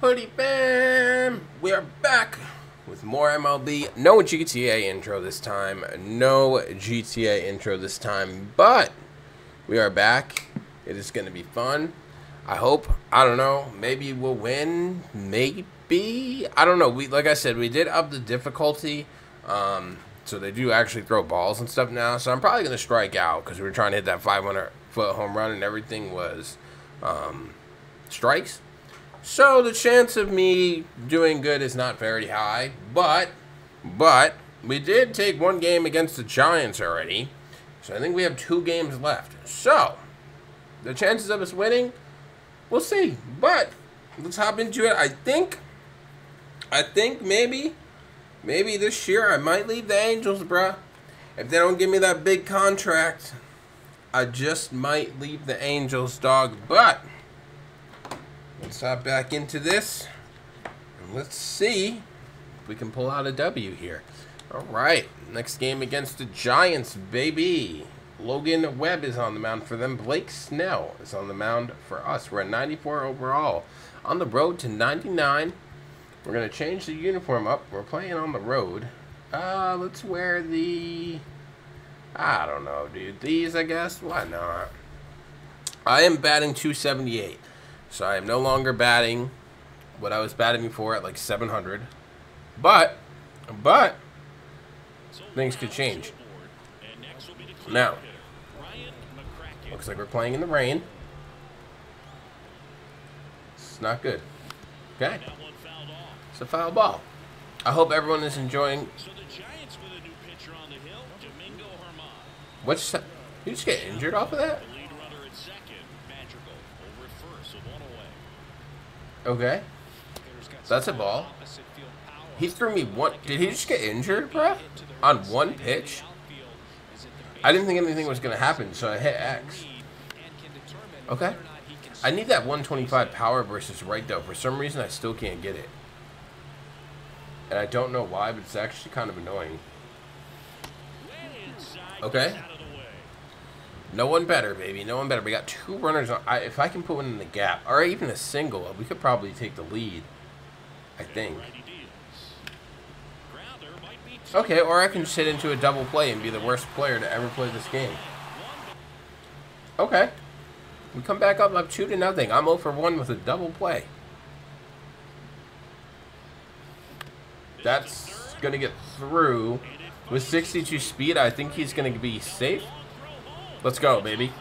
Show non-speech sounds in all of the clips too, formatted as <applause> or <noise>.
Hoodie fam, we are back with more MLB. No GTA intro this time. No GTA intro this time, but we are back. It is going to be fun. I hope. I don't know. Maybe we'll win. Maybe. I don't know. We like I said, we did up the difficulty. Um, so they do actually throw balls and stuff now. So I'm probably going to strike out because we were trying to hit that 500 foot home run and everything was um, strikes. So the chance of me doing good is not very high, but but we did take one game against the Giants already. So I think we have two games left. So the chances of us winning, we'll see. But let's hop into it. I think I think maybe maybe this year I might leave the Angels, bruh. If they don't give me that big contract, I just might leave the Angels, dog. But Let's hop back into this. And let's see if we can pull out a W here. All right. Next game against the Giants, baby. Logan Webb is on the mound for them. Blake Snell is on the mound for us. We're at 94 overall. On the road to 99. We're going to change the uniform up. We're playing on the road. Uh, let's wear the... I don't know, dude. These, I guess? Why not? I am batting 278. So I am no longer batting what I was batting before at like 700. But, but, things could change. Now, looks like we're playing in the rain. It's not good. Okay? It's a foul ball. I hope everyone is enjoying. What's that? You just get injured off of that? Okay. That's a ball. He threw me one. Did he just get injured, bro? On one pitch? I didn't think anything was going to happen, so I hit X. Okay. I need that 125 power versus right, though. For some reason, I still can't get it. And I don't know why, but it's actually kind of annoying. Okay. No one better, baby. No one better. We got two runners. On, I, if I can put one in the gap, or even a single, we could probably take the lead. I think. Okay, or I can just hit into a double play and be the worst player to ever play this game. Okay. We come back up up 2 to nothing. I'm 0 for 1 with a double play. That's going to get through. With 62 speed, I think he's going to be safe. Let's go, baby.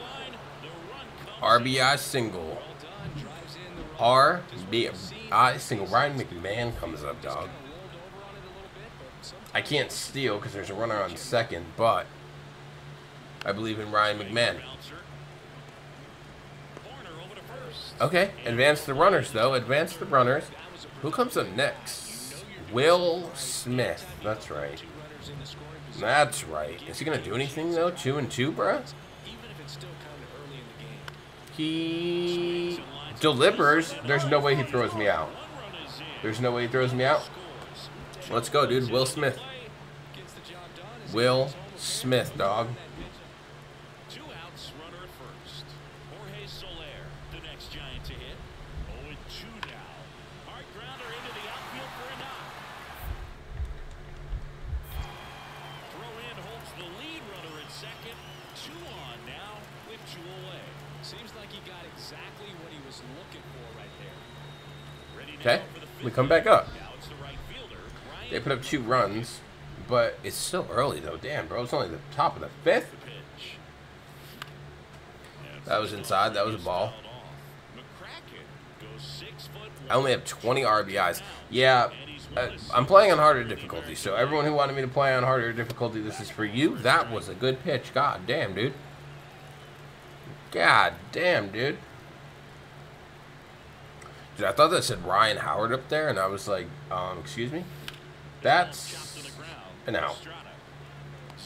RBI single. RBI single. Ryan McMahon comes up, dog. I can't steal because there's a runner on second, but I believe in Ryan McMahon. Okay, advance the runners, though. Advance the runners. Who comes up next? Will Smith. That's right. That's right. Is he going to do anything, though? Two and two, bruh? He delivers. There's no way he throws me out. There's no way he throws me out. Let's go, dude. Will Smith. Will Smith, dog. We come back up. They put up two runs, but it's still early though. Damn, bro, it's only the top of the fifth. That was inside. That was a ball. I only have 20 RBIs. Yeah, uh, I'm playing on harder difficulty, so everyone who wanted me to play on harder difficulty, this is for you. That was a good pitch. God damn, dude. God damn, dude. Dude, I thought that said Ryan Howard up there, and I was like, um, excuse me? That's an out.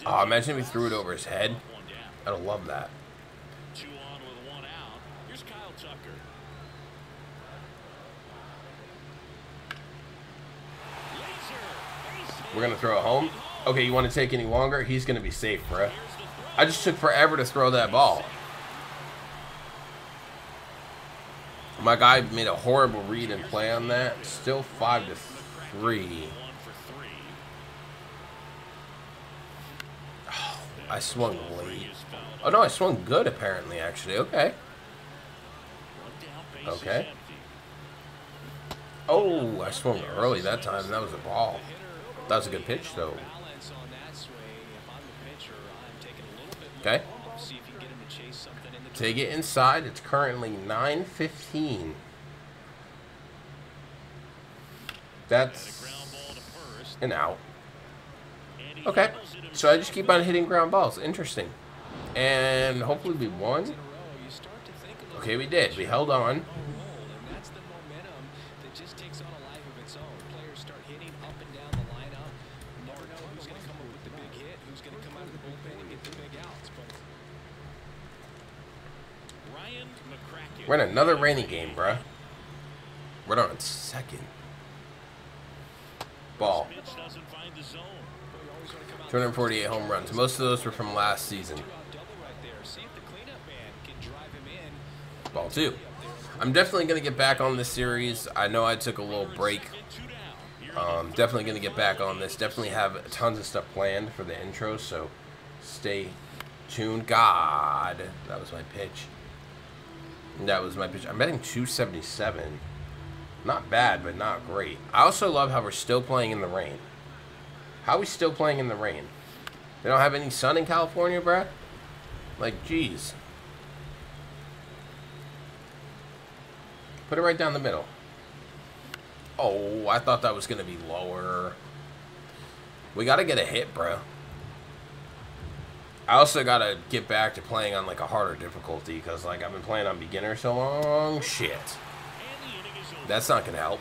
Oh, imagine if he threw it over his head. I'd love that. We're going to throw it home. Okay, you want to take any longer? He's going to be safe, bro. I just took forever to throw that ball. My guy made a horrible read and play on that. Still five to three. Oh, I swung late. Oh no, I swung good apparently. Actually, okay. Okay. Oh, I swung early that time. That was a ball. That was a good pitch though. Okay. Take it inside. It's currently 9.15. That's an out. Okay. So I just keep on hitting ground balls. Interesting. And hopefully we won. Okay, we did. We held on. We're in another rainy game, bruh. We're on second. Ball. 248 home runs. Most of those were from last season. Ball two. I'm definitely going to get back on this series. I know I took a little break. Um, definitely going to get back on this. Definitely have tons of stuff planned for the intro, so stay tuned. God, that was my pitch. That was my pitch. I'm betting 277. Not bad, but not great. I also love how we're still playing in the rain. How are we still playing in the rain? They don't have any sun in California, bruh? Like, jeez. Put it right down the middle. Oh, I thought that was going to be lower. We got to get a hit, bro. I also got to get back to playing on, like, a harder difficulty. Because, like, I've been playing on beginner so long. Shit. That's not going to help.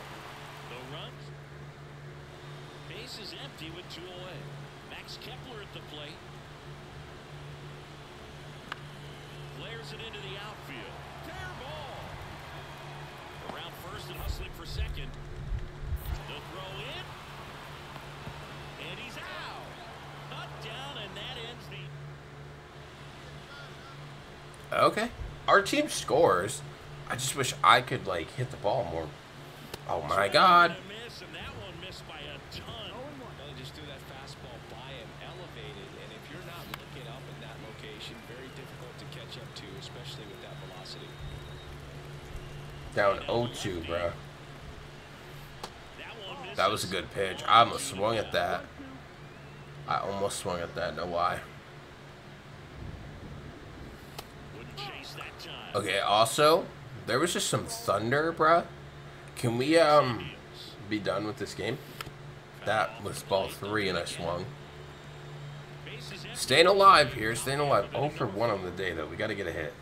Okay. Our team scores. I just wish I could, like, hit the ball more. Oh, my God. Down 0-2, bro. That was a good pitch. I almost swung at that. I almost swung at that, no lie. Okay, also, there was just some thunder, bruh. Can we, um, be done with this game? That was ball three and I swung. Staying alive here, staying alive. Oh for 1 on the day, though. We got to get a hit.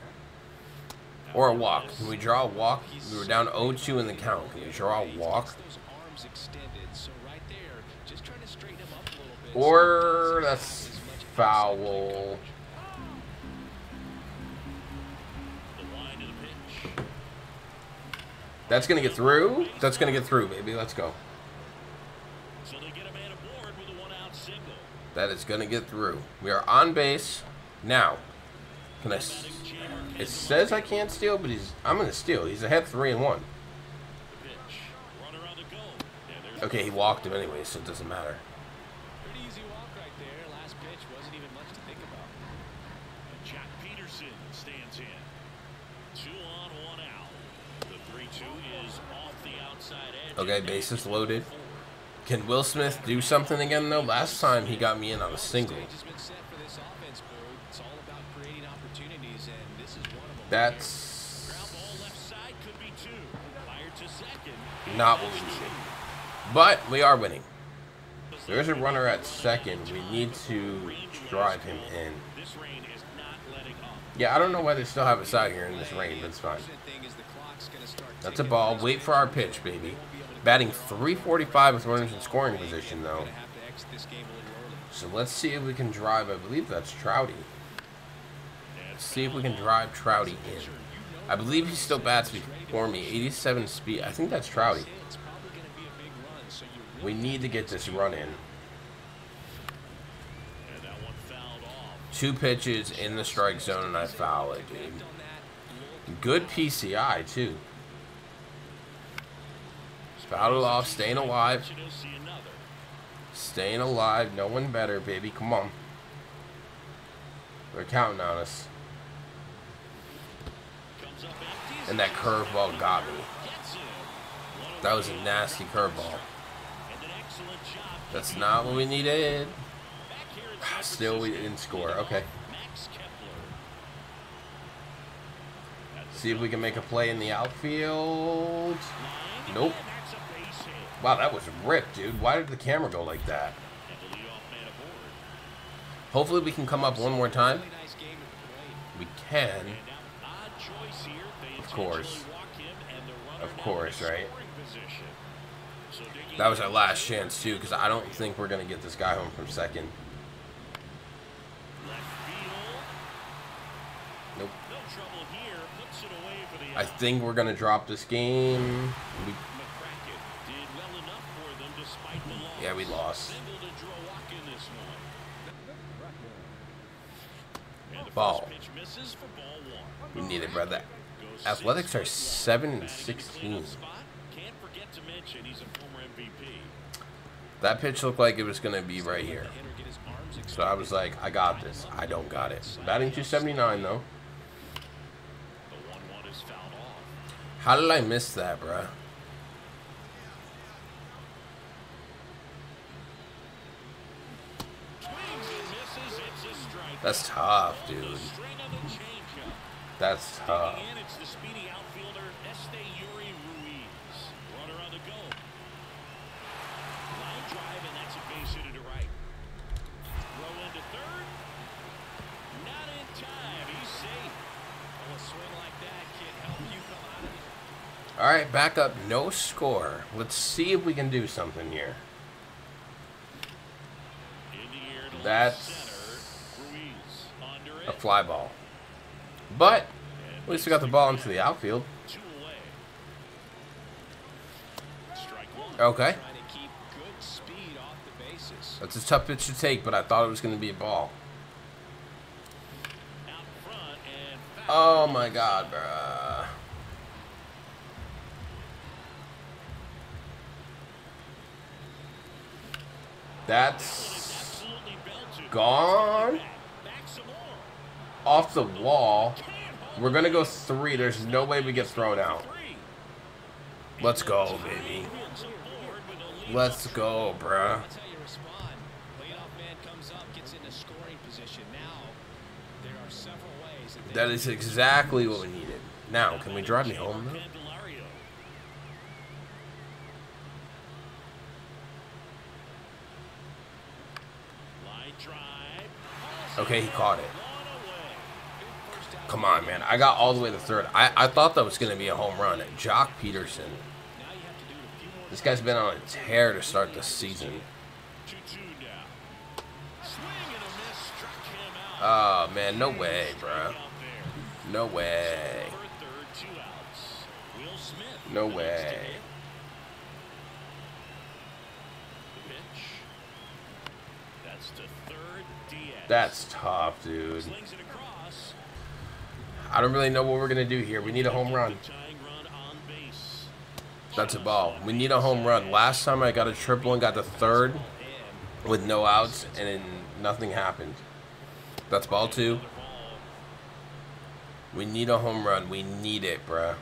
Or a walk. Can we draw a walk? We were down 0-2 in the count. Can we draw a walk? Or that's foul. That's going to get through. That's going to get through, baby. Let's go. That is going to get through. We are on base. Now, can I... It says I can't steal, but he's... I'm going to steal. He's ahead 3 and 1. Okay, he walked him anyway, so it doesn't matter. Okay, bases loaded. Can Will Smith do something again, though? Last time he got me in on a single. That's not what we needed. But we are winning. There's a runner at second. We need to drive him in. Yeah, I don't know why they still have us out here in this rain, but it's fine. That's a ball. Wait for our pitch, baby. Batting 345 with runners in scoring position, though. So let's see if we can drive. I believe that's Trouty. Let's see if we can drive Trouty in. I believe he still bats before me. 87 speed. I think that's Trouty. We need to get this run in. Two pitches in the strike zone, and I foul it, dude. Good PCI, too. Fouled it off, staying alive. Staying alive, no one better, baby. Come on. They're counting on us. And that curveball got me. That was a nasty curveball. That's not what we needed. <sighs> Still, we didn't score. Okay. See if we can make a play in the outfield. Nope. Wow, that was ripped, dude. Why did the camera go like that? Hopefully we can come up one more time. We can. Of course. Of course, right? That was our last chance, too, because I don't think we're going to get this guy home from second. Nope. I think we're going to drop this game. We, yeah, we lost. Ball. We need it, brother. Athletics are 7 and 16. That pitch looked like it was going to be right here. So I was like, I got this. I don't got it. Batting 279, though. How did I miss that, bruh? That's tough, dude. That's tough. All right, back up, no score. Let's see if we can do something here. That's a fly ball. But, at least we got the ball into the outfield. Okay. That's a tough pitch to take, but I thought it was going to be a ball. Oh my god, bruh. That's gone off the wall. We're going to go three. There's no way we get thrown out. Let's go, baby. Let's go, bruh. That is exactly what we needed. Now, can we drive me home, though? Okay, he caught it. Come on, man. I got all the way to third. I, I thought that was going to be a home run. Joc Pederson. This guy's been on a tear to start the season. Oh, man. No way, bro. No way. No way. That's tough, dude. I don't really know what we're going to do here. We need a home run. That's a ball. We need a home run. Last time I got a triple and got the third with no outs, and nothing happened. That's ball two. We need a home run. We need it, bruh.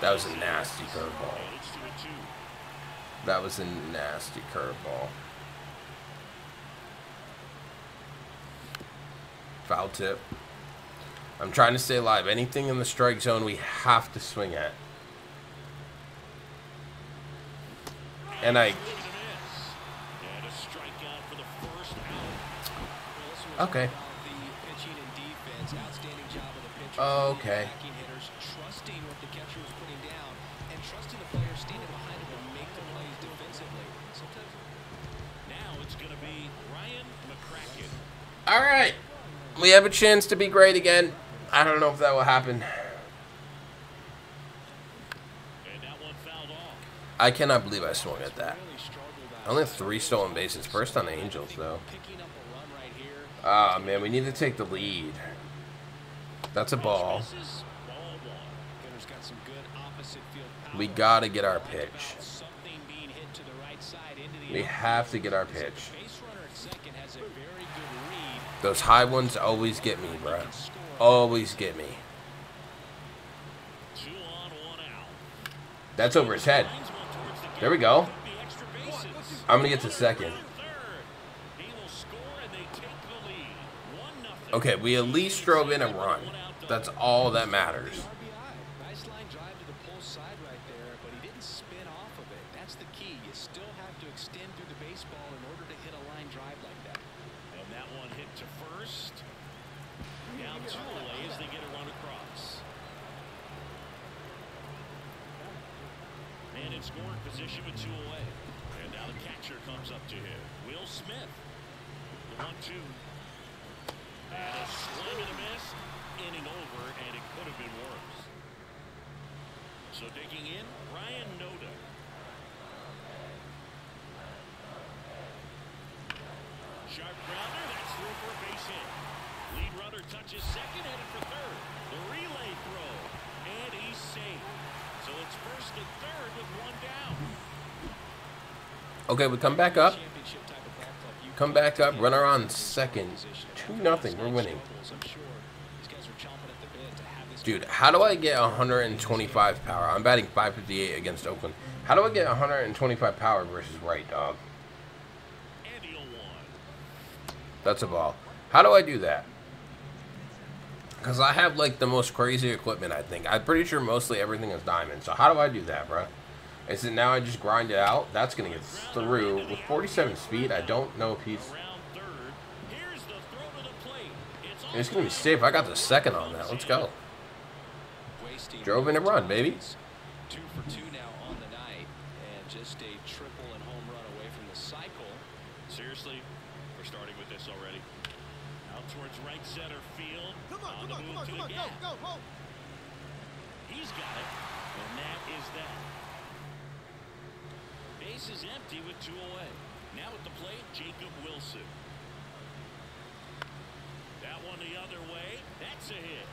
That was a nasty curveball. That was a nasty curveball. Foul tip. I'm trying to stay alive. Anything in the strike zone we have to swing at. And I... Okay. Okay. All right. We have a chance to be great again. I don't know if that will happen. I cannot believe I swung at that. I only have three stolen bases. First on the Angels, though. Ah, oh, man, we need to take the lead. That's a ball. We got to get our pitch. We have to get our pitch. Those high ones always get me, bro. Always get me. That's over his head. There we go. I'm going to get to second. Okay, we at least drove in a run. That's all that matters. Nice line drive to the pull side right there, but he didn't spin off of it. That's the key. You still have to extend through the baseball in order to hit a line drive like that. And that one hit to first. Down two away as they get a run across. And in scoring position with two away. And now the catcher comes up to him. Will Smith. The one-two. And a swing and a miss. Inning over, and it could have been worse. So digging in, Ryan Noda. Sharp grounder, that's through for a base hit. Lead runner touches second, headed for third. The relay throw, and he's safe. So it's first and third with one down. Okay, we come back up. Come back up. Runner on second. 2 nothing. We're winning. Dude, how do I get 125 power? I'm batting 558 against Oakland. How do I get 125 power versus right, dog? That's a ball. How do I do that? Because I have like the most crazy equipment, I think. I'm pretty sure mostly everything is diamond. So how do I do that, bro? Is it now I just grind it out? That's going to get through. With 47 speed, I don't know if he's... It's going to be safe. I got the second on that. Let's go. Drove in a run, baby. Two for two now on the night, and just a triple and home run away from the cycle. Seriously, we're starting with this already. Out towards right center field. Come on, on come the on, come move on, to come the on, go, gap. go, go. He's got it, and that is that. Base is empty with two away. Now at the plate, Jacob Wilson. That one the other way. That's a hit.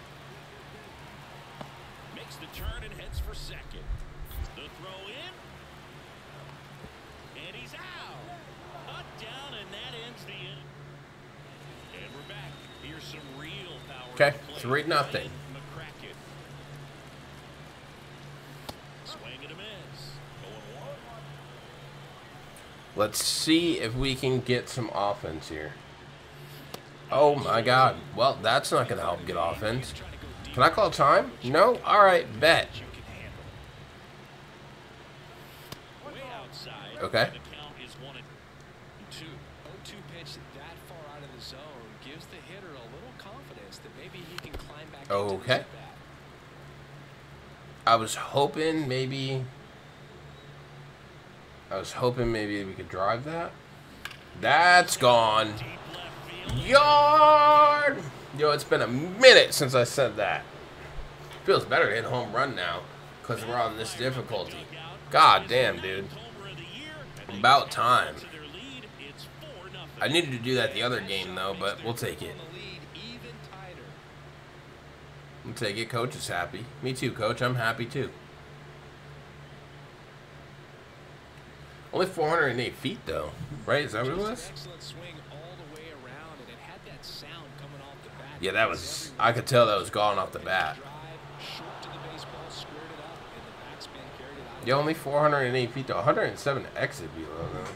Makes the turn and heads for second. The throw in. And he's out. Up, down, and that ends the inning. And we're back. Here's some real power. Okay, at the plate. three nothing. Ryan McCracken. Swing and a miss. Going one. Let's see if we can get some offense here. Oh my god. Well, that's not going to help get offense. Can I call time? No? Alright, bet. Okay. The count is one and two. 0-2 pitch that far out of the zone gives the hitter a little confidence that maybe he can climb back into Okay. I was hoping maybe... I was hoping maybe we could drive that. That's gone. Yard! Yo, it's been a minute since I said that. Feels better to hit home run now. Because we're on this difficulty. God damn, dude. About time. to their lead. It's 4-0. I needed to do that the other game, though, but we'll take it. We'll take it. Coach is happy. Me too, coach. I'm happy too. Only 408 feet, though. Right? Is that what it was? Excellent swing all the way around, and it had that sound coming off the bat. Yeah, that was. I could tell that was gone off the bat. Drive, short to the baseball, squared it up, and the backspin carried it out. Yeah, only 408 feet, though. 107 exit velo, though.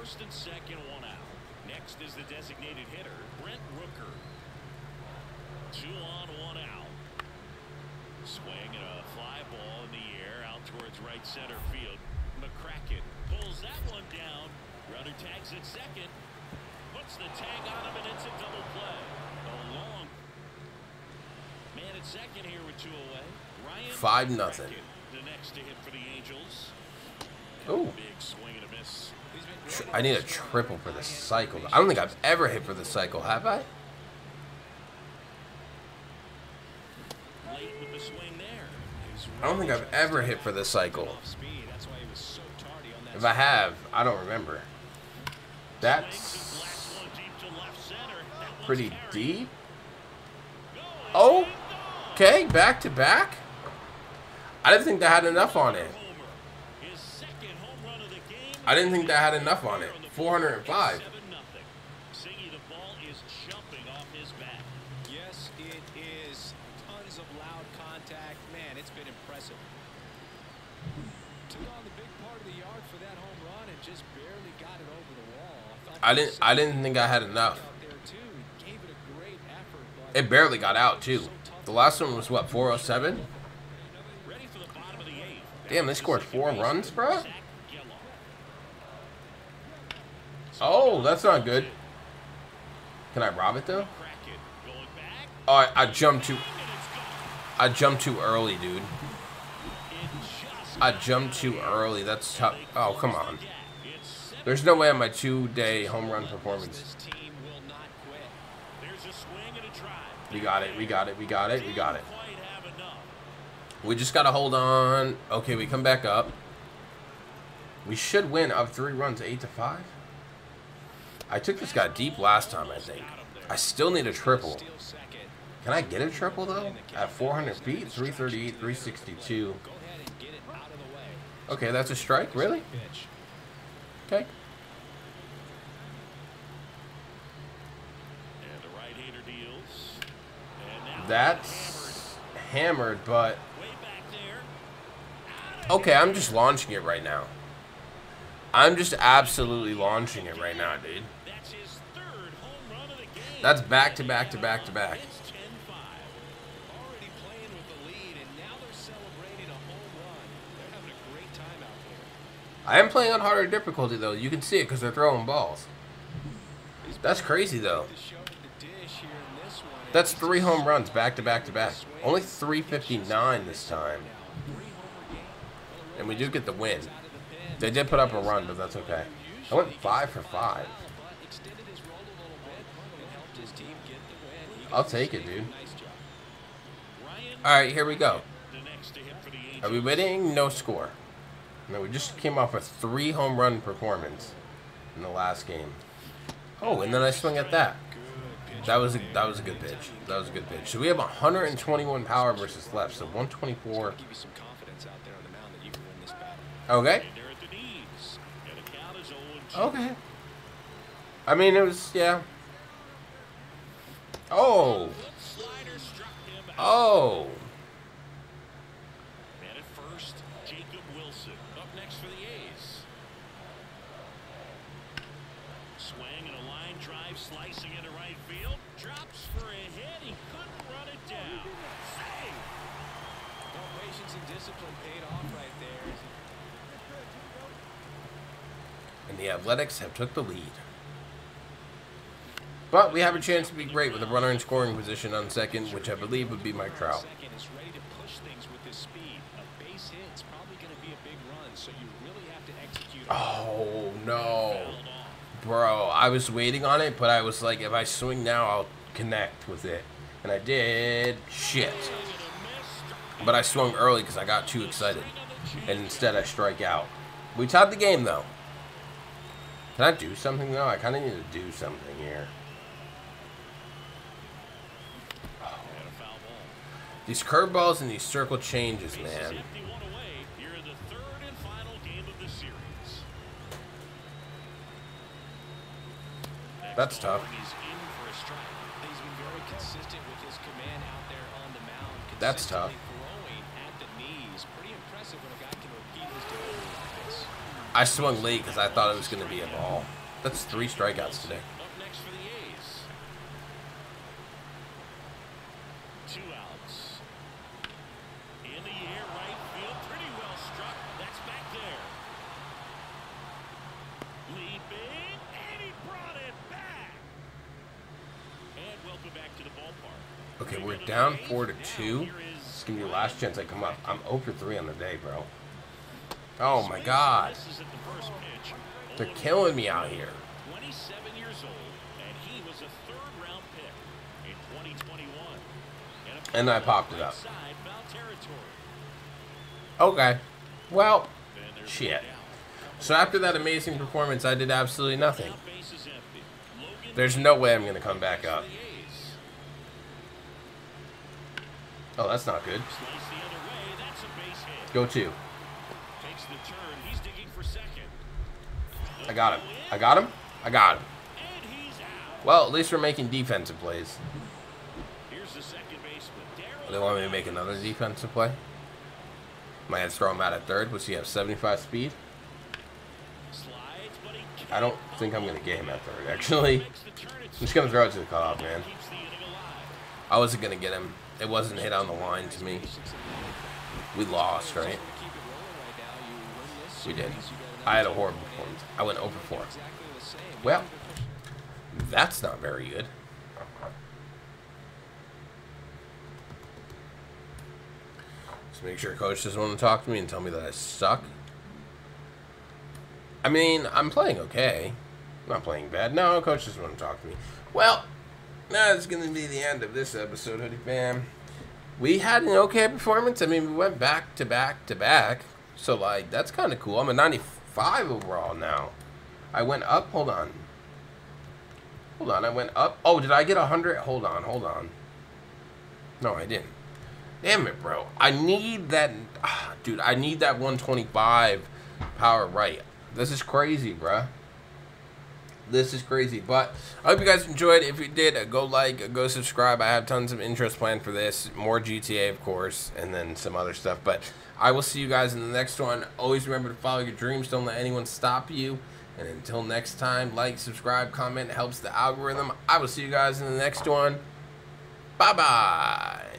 First and second, one out. Next is the designated hitter, Brent Rooker. Two on, one out. Swing and a fly ball in the air out towards right center field. That one down. Runner tags at second. Puts the tag on him, and it's a double play. A long man at second here with two away. Ryan Five nothing. The next to hit for the Angels. Ooh. Big swing and a miss. He's been Tr- great I need a triple for the cycle. I don't think I've ever hit for the cycle, have I? Late with the swing there. He's I don't think I've ever hit for the cycle. Off speed, that's why he was so tardy on that If I have, I don't remember. That's pretty deep. Oh, okay, back to back. I didn't think that had enough on it. I didn't think that had enough on it. 405. 7 nothing. Siggy, the ball is jumping off his bat. Yes, it is. Tons of loud contact. Man, it's been impressive. Took on the big part of the yard for that home run and just barely got it over the wall. thought I didn't I didn't think I had enough. it barely got out too. The last one was what 407. Ready for the bottom of the eighth. Damn, they scored four runs, bro. Oh, that's not good. Can I rob it though? Oh, I, I jumped too. I jumped too early, dude. I jumped too early. That's tough. Oh, come on. Yeah, it's seven. There's no way on my two-day home run performance. this team will not quit. There's a swing and a drive. We got it. We got it. We got it. We got it. Didn't quite have enough. We just gotta hold on. Okay, we come back up. We should win up three runs, eight to five. I took this guy deep last time, I think. I still need a triple. Can I get a triple though? At 400 feet, 338, 362. Go ahead and get it out of the way. Okay, that's a strike. Really? Okay. And the right-hander deals. And now That's hammered, but way back there. okay. I'm just launching it right now. I'm just absolutely launching it right now, dude. That's his third home run of the game. That's back to back to back to back. It's 10-5. Already playing with the lead, and now they're celebrating a home run. They're having a great time out there. I am playing on harder difficulty though. You can see it because they're throwing balls. That's crazy though. That's three home runs back to back to back. Only 359 this time. And we did get the win. They did put up a run, but that's okay. I went five for five. I'll take it, dude. All right, here we go. Are we winning? No score. No, we just came off a three home run performance in the last game. Oh, and then I swing at that. That was a that was a good pitch. That was a good pitch. So we have 121 power versus left, so 124. Give you some confidence out there on the mound that you can win this battle. Okay. And they're at the knees. And the count is 0 Okay. I mean, it was yeah. Oh. Oh. And at first, Jacob Wilson. Up next for the A's. Swing and a line drive slicing into right field. Drops for a hit. He couldn't run it down. Oh, Save. Well, patience and discipline paid off right there. And the Athletics have took the lead. But we have a chance to be great with a runner in scoring position on second, which I believe would be Mike Trout. Second is ready to push things with his speed. A base hit's probably going to be a big run, so you really have to execute. Oh no. Bro, I was waiting on it, but I was like, if I swing now, I'll connect with it. And I did. Shit. But I swung early because I got too excited. And instead, I strike out. We tied the game, though. Can I do something, though? I kind of need to do something here. These curveballs and these circle changes, man. empty, one away. Here in the third and final game of the series. Next That's offering tough. is in for a strike. He's been very consistent with his command out there on the mound. That's tough. consistently Throwing at the knees. Pretty impressive when a guy can repeat his tough. like this. I swung late because I thought it was going to be a ball. That's three strikeouts today. Up next for the A's. Two outs. In the air, right field, pretty well struck. That's back there. Leaping, and he brought it back. And welcome back to the ballpark. Okay, we're down four to two. This is going to be the last chance I come up. I'm 0 for 3 on the day, bro. Oh my god. and misses at the first pitch. They're killing me out here. 27 years old, and he was a third-round pick in 2021. And I popped it up. outside foul territory. Okay. Well, Shit. so after that amazing performance, I did absolutely nothing. Now base is empty. Logan There's no way I'm going to come back up. for the A's. Oh, that's not good. Slice the other way. That's That's a base hit. Go two. Takes the turn. He's digging for second. I got him. I got him. I got him. And he's out. Well, at least we're making defensive plays. Here's the second baseman, Darryl. They want me to make another defensive play? Might have throw him out at third. What's he have? 75 speed? Slides, but he I don't think I'm going to get him at third, actually. Makes the turn I'm just going to throw it to the cutoff, man. Keeps the inning alive. I wasn't going to get him. It wasn't hit on the line to me. We lost, right? We did. I had a horrible performance. I went over 4. Well, that's not very good. Just make sure coach doesn't want to talk to me and tell me that I suck. I mean, I'm playing okay. I'm not playing bad. No, coach doesn't want to talk to me. Well, that's going to be the end of this episode, Hoodie Fam. We had an okay performance. I mean, we went back to back to back. So, like, that's kind of cool. I'm a 95 overall now. I went up. Hold on. Hold on. I went up. Oh, did I get 100? Hold on. Hold on. No, I didn't. Damn it, bro. I need that. ah, dude, I need that 125 power right. This is crazy, bruh. This is crazy. But I hope you guys enjoyed. If you did, go like, go subscribe. I have tons of intros planned for this. More GTA, of course, and then some other stuff. But I will see you guys in the next one. Always remember to follow your dreams. Don't let anyone stop you. And until next time, like, subscribe, comment. Helps the algorithm. I will see you guys in the next one. Bye bye.